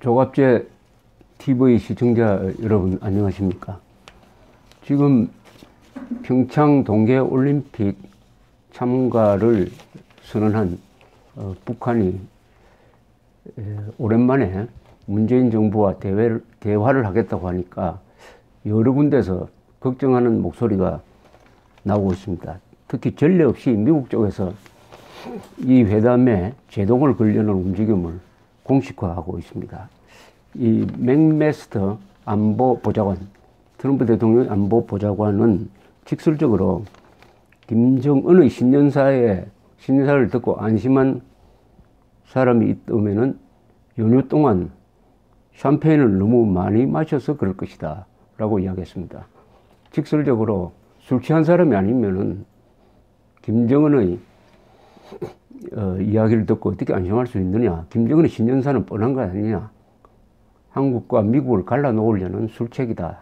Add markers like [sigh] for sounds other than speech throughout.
조갑제 TV 시청자 여러분 안녕하십니까? 지금 평창 동계 올림픽 참가를 선언한 어, 북한이 에, 오랜만에 문재인 정부와 대회를, 대화를 하겠다고 하니까 여러 군데서 걱정하는 목소리가 나오고 있습니다. 특히 전례 없이 미국 쪽에서 이 회담에 제동을 걸려는 움직임을 공식화하고 있습니다. 이 맥메스터 안보 보좌관, 트럼프 대통령 안보 보좌관은 직설적으로 김정은의 신년사에 신년사를 듣고 안심한 사람이 있다면은 연휴 동안 샴페인을 너무 많이 마셔서 그럴 것이다. 라고 이야기했습니다. 직설적으로 술 취한 사람이 아니면은 김정은의 어, 이야기를 듣고 어떻게 안심할 수 있느냐. 김정은의 신년사는 뻔한 거 아니냐. 한국과 미국을 갈라놓으려는 술책이다.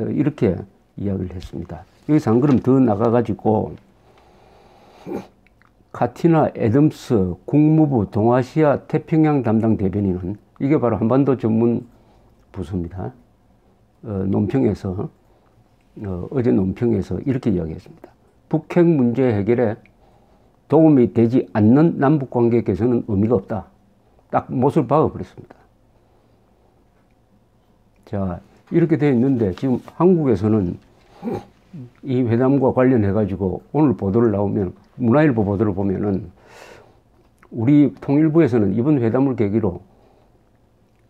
어, 이렇게 이야기를 했습니다. 여기서 안 그럼 더 나가가지고 카티나 애덤스 국무부 동아시아 태평양 담당 대변인은 이게 바로 한반도 전문 부서입니다. 어, 논평에서 어, 어제 논평에서 이렇게 이야기했습니다. 북핵 문제 해결에 도움이 되지 않는 남북 관계에 서는 의미가 없다. 딱 못을 박아버렸습니다. 자, 이렇게 되어 있는데 지금 한국에서는 이 회담과 관련해 가지고 오늘 보도를 나오면 문화일보 보도를 보면은 우리 통일부에서는 이번 회담을 계기로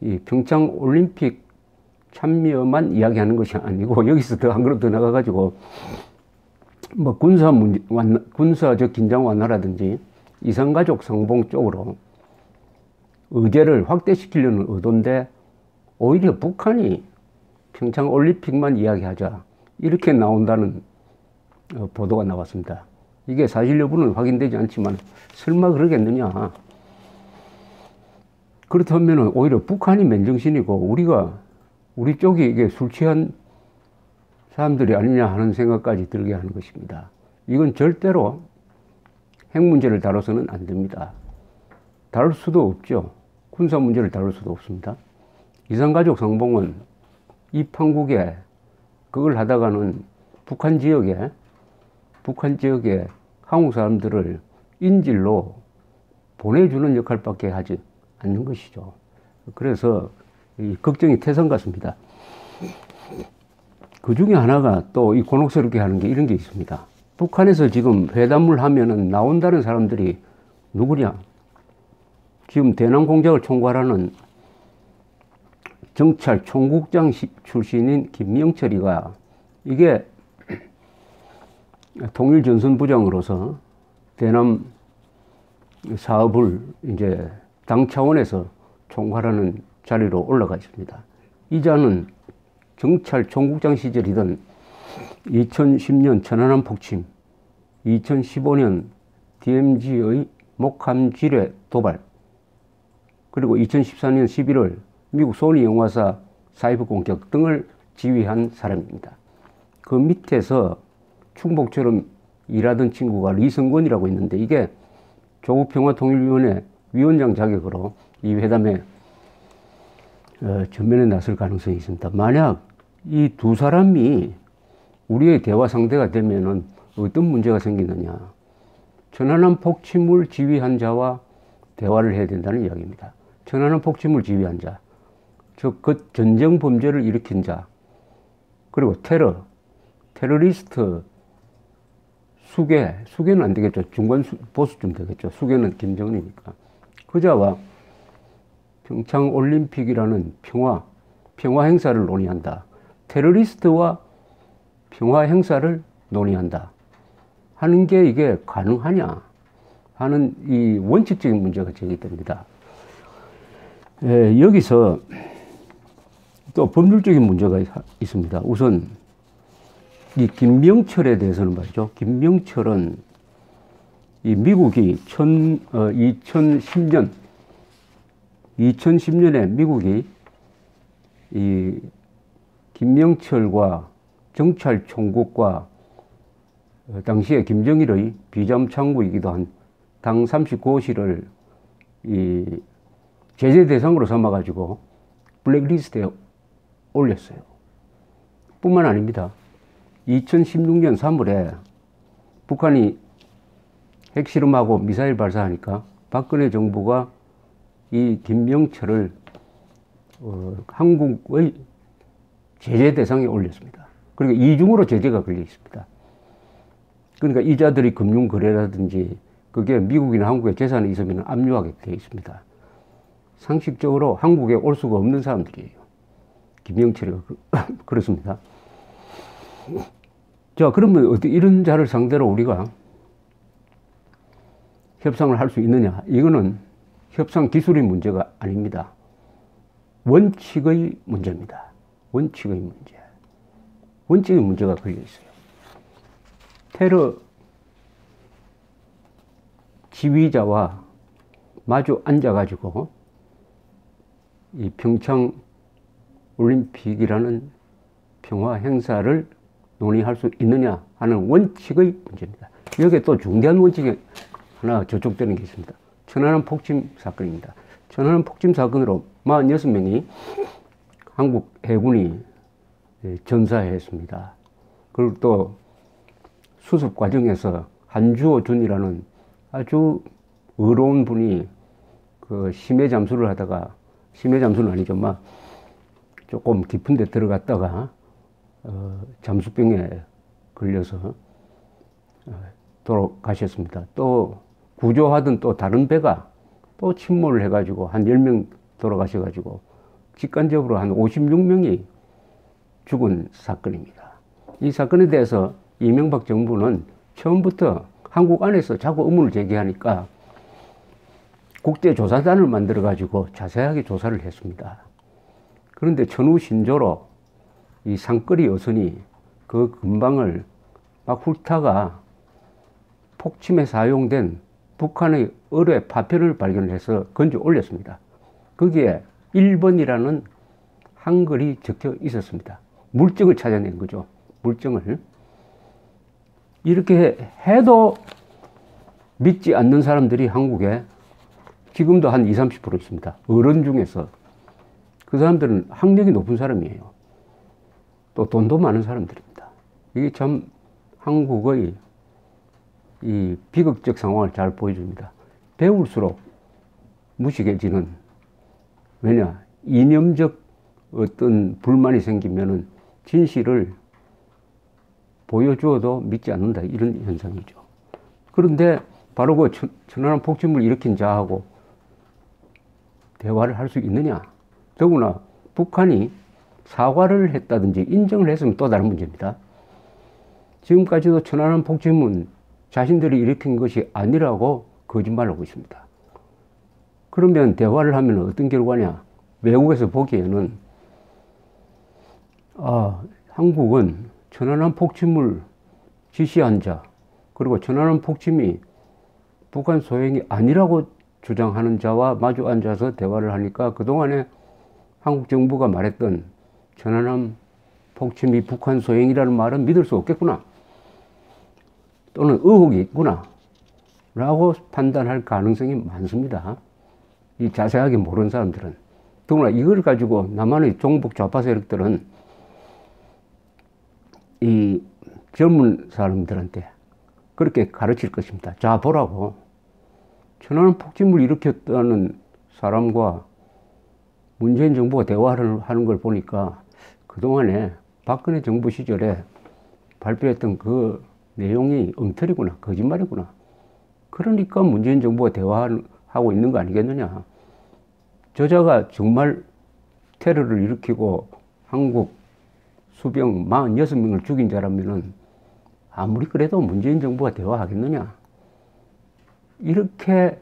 이 평창 올림픽 참여만 이야기하는 것이 아니고 [laughs] 여기서 더 한 걸음 더 나가 가지고 뭐 군사 문제 완 군사적 긴장 완화라든지 이산가족 상봉 쪽으로 의제를 확대시키려는 의도인데 오히려 북한이 평창 올림픽만 이야기하자 이렇게 나온다는 어, 보도가 나왔습니다. 이게 사실 여부는 확인되지 않지만 설마 그러겠느냐. 그렇다면 오히려 북한이 맨정신이고 우리가 우리 쪽이 이게 술 취한 사람들이 아니냐 하는 생각까지 들게 하는 것입니다. 이건 절대로 핵 문제를 다뤄서는 안 됩니다. 다룰 수도 없죠. 군사 문제를 다룰 수도 없습니다. 이산가족 상봉은 이 판국에 그걸 하다가는 북한 지역에 북한 지역에 한국 사람들을 인질로 보내주는 역할밖에 하지 않는 것이죠. 그래서 걱정이 태산 같습니다. 그 중에 하나가 또 이 곤혹스럽게 하는 게 이런 게 있습니다. 북한에서 지금 회담을 하면은 나온다는 사람들이 누구냐? 지금 대남 공작을 총괄하는 정찰 총국장 출신인 김명철이가 이게 [clears throat] 통일 전선 부장으로서 대남 사업을 이제 당 차원에서 총괄하는 자리로 올라가 있습니다. 이자는 정찰 총국장 시절이던 2010년 천안함 폭침, 2015년 DMZ의 목함지뢰 도발, 그리고 2014년 11월 미국 소니 영화사 사이버 공격 등을 지휘한 사람입니다. 그 밑에서 충복처럼 일하던 친구가 리성권이라고 있는데 이게 조국평화통일위원회 위원장 자격으로 이 회담에 어, 전면에 나설 가능성이 있습니다. 만약 이 두 사람이 우리의 대화 상대가 되면은 어떤 문제가 생기느냐. 천안함 폭침을 지휘한 자와 대화를 해야 된다는 이야기입니다. 천안함 폭침을 지휘한 자, 즉, 그 전쟁 범죄를 일으킨 자, 그리고 테러, 테러리스트, 수계, 수계는 안 되겠죠. 중간 수, 보수쯤 되겠죠. 수계는 김정은이니까. 그 자와 평창 올림픽이라는 평화, 평화 행사를 논의한다. 테러리스트와 평화 행사를 논의한다. 하는 게 이게 가능하냐 하는 이 원칙적인 문제가 제기됩니다. 예, 여기서 또 법률적인 문제가 있습니다. 우선 이 김명철에 대해서는 말이죠. 김명철은 이 미국이 천, 어, 2010년, 2010년에 미국이 이 김명철과 정찰 총국과 어, 당시에 김정일의 비잠 창구이기도 한 당 39호실을 이 제재 대상으로 삼아가지고 블랙리스트에 올렸어요. 뿐만 아닙니다. 2016년 3월에 북한이 핵실험하고 미사일 발사하니까 박근혜 정부가 이 김명철을 어, 한국의 제재 대상에 올렸습니다. 그러니까 이중으로 제재가 걸려 있습니다. 그러니까 이자들이 금융 거래라든지 그게 미국이나 한국에 재산이 있으면 압류하게 되어 있습니다. 상식적으로 한국에 올 수가 없는 사람들이에요. 김영철이가 그, [laughs] 그렇습니다. 자, 그러면 어떻게 이런 자를 상대로 우리가 협상을 할 수 있느냐? 이거는 협상 기술의 문제가 아닙니다. 원칙의 문제입니다. 원칙의 문제. 원칙의 문제가 걸려 있어요. 테러 지휘자와 마주 앉아가지고 이 평창 올림픽이라는 평화 행사를 논의할 수 있느냐 하는 원칙의 문제입니다. 여기에 또 중대한 원칙이 하나 저촉되는 게 있습니다. 천안함 폭침 사건입니다. 천안함 폭침 사건으로 46명이 한국 해군이 전사했습니다. 그리고 또 수습 과정에서 한주호 준이라는 아주 의로운 분이 그 심해 잠수를 하다가 심해 잠수는 아니죠, 막 조금 깊은 데 들어갔다가 어, 잠수병에 걸려서 어, 돌아가셨습니다. 또 구조하던 또 다른 배가 또 침몰을 해가지고 한 10명 돌아가셔가지고 직간접으로 한 56명이 죽은 사건입니다. 이 사건에 대해서 이명박 정부는 처음부터 한국 안에서 자꾸 의문을 제기하니까 국제조사단을 만들어가지고 자세하게 조사를 했습니다. 그런데 전후 신조로 이 상거리 여선이 그 근방을 막 훑다가 폭침에 사용된 북한의 의뢰 파편을 발견해서 건져 올렸습니다. 거기에 1번이라는 한글이 적혀 있었습니다. 물증을 찾아낸 거죠. 물증을. 이렇게 해도 믿지 않는 사람들이 한국에 지금도 한 20, 30% 있습니다. 어른 중에서. 그 사람들은 학력이 높은 사람이에요. 또 돈도 많은 사람들입니다. 이게 참 한국의 이 비극적 상황을 잘 보여줍니다. 배울수록 무식해지는, 왜냐, 이념적 어떤 불만이 생기면은 진실을 보여주어도 믿지 않는다. 이런 현상이죠. 그런데 바로 그 천안함 폭침을 일으킨 자하고 대화를 할 수 있느냐? 더구나 북한이 사과를 했다든지 인정을 했으면 또 다른 문제입니다. 지금까지도 천안함 폭침은 자신들이 일으킨 것이 아니라고 거짓말하고 있습니다. 그러면 대화를 하면 어떤 결과냐? 외국에서 보기에는 아, 한국은 천안함 폭침을 지시한 자, 그리고 천안함 폭침이 북한 소행이 아니라고 주장하는 자와 마주 앉아서 대화를 하니까 그동안에 한국 정부가 말했던 천안함 폭침이 북한 소행이라는 말은 믿을 수 없겠구나. 또는 의혹이 있구나. 라고 판단할 가능성이 많습니다. 이 자세하게 모르는 사람들은. 더구나 이걸 가지고 남한의 종북 좌파 세력들은 이 젊은 사람들한테 그렇게 가르칠 것입니다. 자, 보라고. 천안함 폭침을 일으켰다는 사람과 문재인 정부가 대화를 하는 걸 보니까 그동안에 박근혜 정부 시절에 발표했던 그 내용이 엉터리구나, 거짓말이구나. 그러니까 문재인 정부가 대화하고 있는 거 아니겠느냐. 저자가 정말 테러를 일으키고 한국 수병 46명을 죽인 자라면은 아무리 그래도 문재인 정부가 대화하겠느냐. 이렇게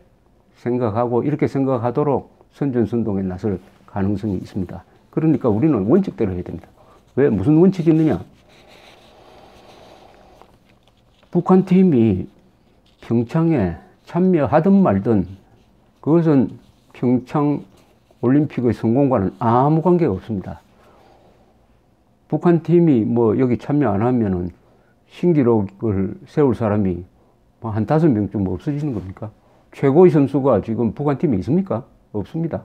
생각하고 이렇게 생각하도록 선전선동에 나설 가능성이 있습니다. 그러니까 우리는 원칙대로 해야 됩니다. 왜? 무슨 원칙이 있느냐? 북한 팀이 평창에 참여하든 말든 그것은 평창 올림픽의 성공과는 아무 관계가 없습니다. 북한 팀이 뭐 여기 참여 안 하면은 신기록을 세울 사람이 뭐한 다섯 명쯤 없어지는 겁니까? 최고의 선수가 지금 북한 팀에 있습니까? 없습니다.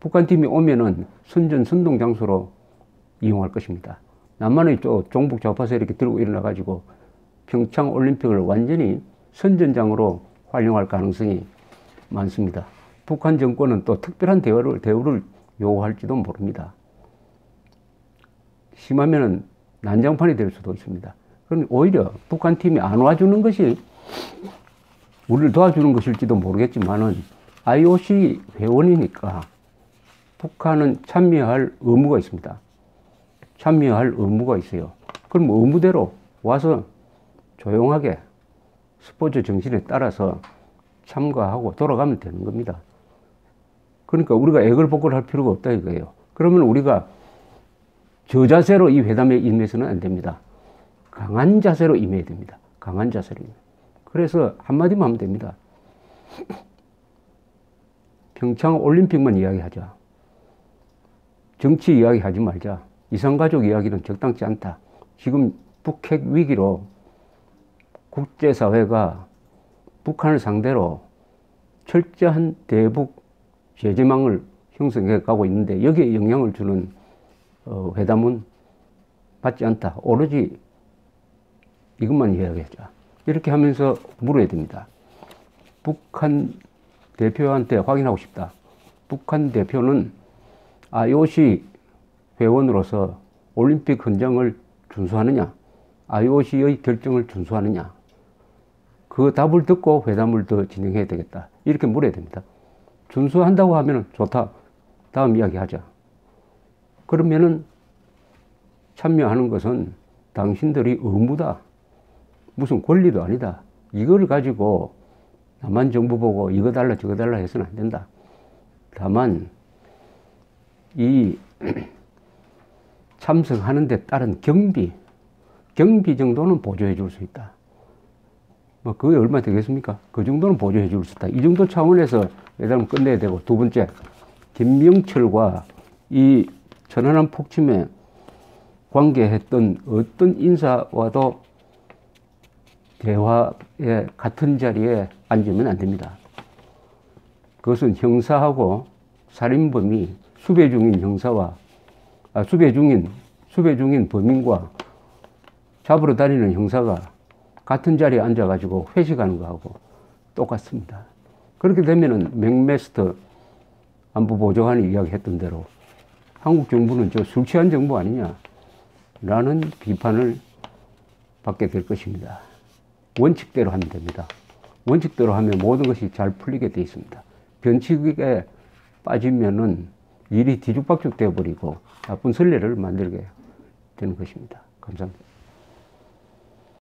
북한 팀이 오면은 선전 선동 장소로 이용할 것입니다. 남한의 또 종북 좌파 세력이 들고 일어나 가지고 평창 올림픽을 완전히 선전장으로 활용할 가능성이 많습니다. 북한 정권은 또 특별한 대우를, 대우를 요구할지도 모릅니다. 심하면은 난장판이 될 수도 있습니다. 그럼 오히려 북한 팀이 안 와주는 것이 우리를 도와주는 것일지도 모르겠지만은 IOC 회원이니까 북한은 참여할 의무가 있습니다. 참여할 의무가 있어요. 그럼 의무대로 와서 조용하게 스포츠 정신에 따라서 참가하고 돌아가면 되는 겁니다. 그러니까 우리가 애걸복걸 할 필요가 없다 이거예요. 그러면 우리가 저 자세로 이 회담에 임해서는 안 됩니다. 강한 자세로 임해야 됩니다. 강한 자세로. 그래서 한마디만 하면 됩니다. [clears throat] 평창 올림픽만 이야기하자. 정치 이야기 하지 말자. 이산가족 이야기는 적당치 않다. 지금 북핵 위기로 국제사회가 북한을 상대로 철저한 대북 제재망을 형성해 가고 있는데 여기에 영향을 주는 어, 회담은 받지 않다. 오로지 이것만 이야기하자. 이렇게 하면서 물어야 됩니다. 북한 대표한테 확인하고 싶다. 북한 대표는 IOC 회원으로서 올림픽 헌장을 준수하느냐, IOC의 결정을 준수하느냐, 그 답을 듣고 회담을 더 진행해야 되겠다. 이렇게 물어야 됩니다. 준수한다고 하면 좋다. 다음 이야기 하자. 그러면은 참여하는 것은 당신들이 의무다. 무슨 권리도 아니다. 이걸 가지고 남한 정부 보고 이거 달라 저거 달라 해서는 안 된다. 다만 이 [clears throat] 참석하는 데 따른 경비, 경비 정도는 보조해 줄 수 있다. 뭐 그게 얼마 되겠습니까? 그 정도는 보조해 줄 수 있다. 이 정도 차원에서 회담을 끝내야 되고 두 번째 김명철과 이 천안함 폭침에 관계했던 어떤 인사와도 대화에 같은 자리에 앉으면 안 됩니다. 그것은 형사하고 살인범이 수배 중인 형사와 아, 수배 중인 수배 중인 범인과 잡으러 다니는 형사가 같은 자리에 앉아가지고 회식하는 거하고 똑같습니다. 그렇게 되면은 맥메스터 안보 보좌관이 이야기했던 대로 한국 정부는 저 술 취한 정부 아니냐라는 비판을 받게 될 것입니다. 원칙대로 하면 됩니다. 원칙대로 하면 모든 것이 잘 풀리게 되어 있습니다. 변칙에 빠지면은 일이 뒤죽박죽 되어버리고 나쁜 선례를 만들게 되는 것입니다. 감사합니다.